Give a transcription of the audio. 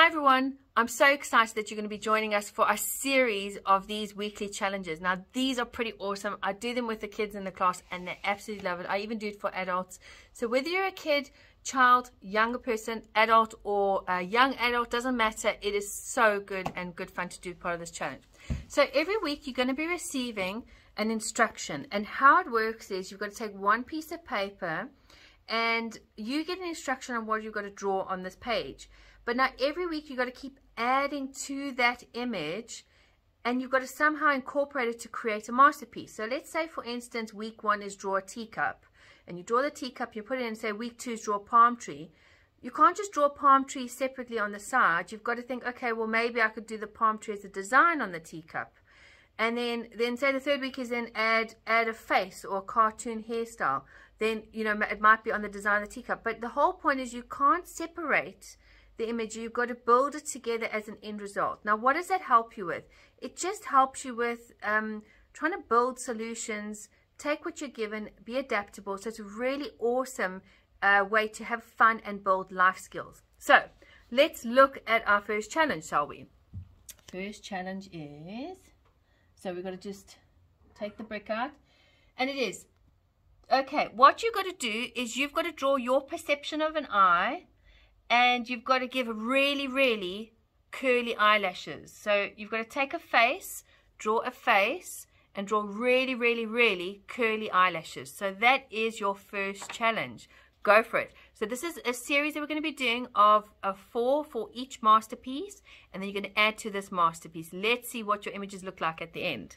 everyone. I'm so excited that you're going to be joining us for a series of these weekly challenges. Now, these are pretty awesome. I do them with the kids in the class and they absolutely love it. I even do it for adults. So whether you're a kid, child, younger person, adult, or a young adult, doesn't matter. It is so good and good fun to do part of this challenge. So every week you're going to be receiving an instruction. And how it works is you've got to take one piece of paper and you get an instruction on what you've got to draw on this page. But now every week you've got to keep adding to that image and you've got to somehow incorporate it to create a masterpiece. So let's say, for instance, week one is draw a teacup. And you draw the teacup, you put it in, say week two is draw a palm tree. You can't just draw a palm tree separately on the side. You've got to think, okay, well, maybe I could do the palm tree as a design on the teacup. And then, then say the third week is then add, add a face or a cartoon hairstyle. Then, you know, it might be on the design of the teacup. But the whole point is you can't separate the image, you've got to build it together as an end result. Now, what does that help you with? It just helps you with um, trying to build solutions, take what you're given, be adaptable. So it's a really awesome uh, way to have fun and build life skills. So let's look at our first challenge, shall we? First challenge is, so we've got to just take the brick out. And it is, okay, what you've got to do is you've got to draw your perception of an eye and you've got to give really, really curly eyelashes. So you've got to take a face, draw a face, and draw really, really, really curly eyelashes. So that is your first challenge. Go for it. So this is a series that we're going to be doing of, of four for each masterpiece, and then you're going to add to this masterpiece. Let's see what your images look like at the end.